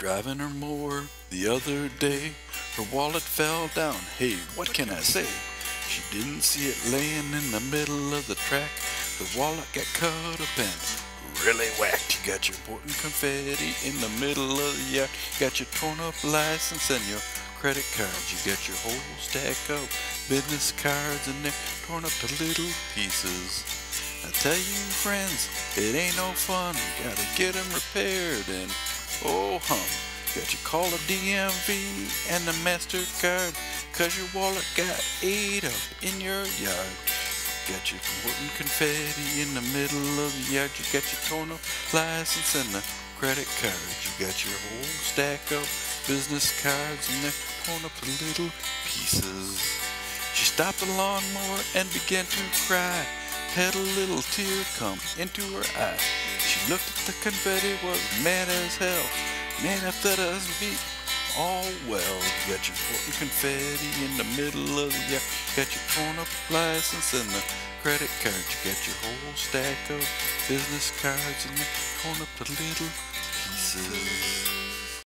driving her mower the other day. Her wallet fell down. Hey, what can I say? She didn't see it laying in the middle of the track. The wallet got cut up and really whacked. You got your important confetti in the middle of the yard. You got your torn up license and your credit cards. You got your whole stack of business cards and they're torn up to little pieces. I tell you, friends, it ain't no fun. You gotta get 'em repaired and oh hum. Got your call of DMV and the MasterCard, cause your wallet got ate up in your yard. Got your important confetti in the middle of the yard. You got your torn up license and the credit cards. You got your whole stack of business cards and they're torn up to little pieces. She stopped the lawnmower and began to cry. Had a little tear come into her eye. She looked at the confetti, was mad as hell. Man, if that doesn't beat all well. You got your important confetti in the middle of the year. Got your torn up license and the credit card. You got your whole stack of business cards and they're torn up to little pieces.